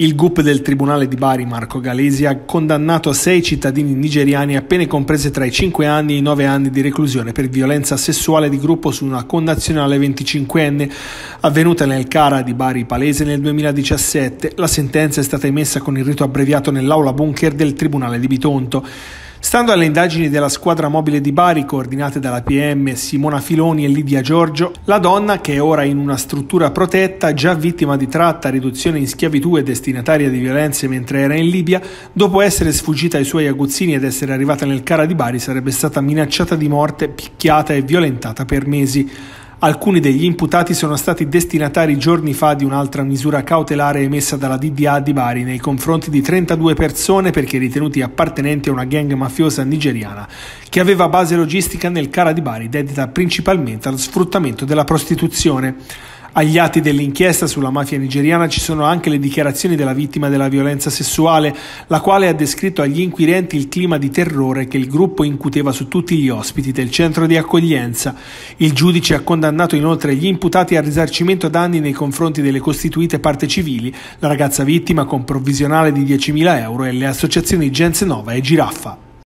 Il GUP del Tribunale di Bari, Marco Galesi, ha condannato sei cittadini nigeriani a pene comprese tra i 5 anni e i 9 anni di reclusione per violenza sessuale di gruppo su una connazionale 25enne avvenuta nel Cara di Bari Palese nel 2017. La sentenza è stata emessa con il rito abbreviato nell'aula bunker del Tribunale di Bitonto. Stando alle indagini della squadra mobile di Bari, coordinate dalla PM Simona Filoni e Lidia Giorgio, la donna, che è ora in una struttura protetta, già vittima di tratta, riduzione in schiavitù e destinataria di violenze mentre era in Libia, dopo essere sfuggita ai suoi aguzzini ed essere arrivata nel Cara di Bari, sarebbe stata minacciata di morte, picchiata e violentata per mesi. Alcuni degli imputati sono stati destinatari giorni fa di un'altra misura cautelare emessa dalla DDA di Bari nei confronti di 32 persone perché ritenuti appartenenti a una gang mafiosa nigeriana che aveva base logistica nel Cara di Bari dedita principalmente allo sfruttamento della prostituzione. Agli atti dell'inchiesta sulla mafia nigeriana ci sono anche le dichiarazioni della vittima della violenza sessuale, la quale ha descritto agli inquirenti il clima di terrore che il gruppo incuteva su tutti gli ospiti del centro di accoglienza. Il giudice ha condannato inoltre gli imputati al risarcimento danni nei confronti delle costituite parte civili, la ragazza vittima con provvisionale di 10.000 euro e le associazioni Gens Nova e Giraffa.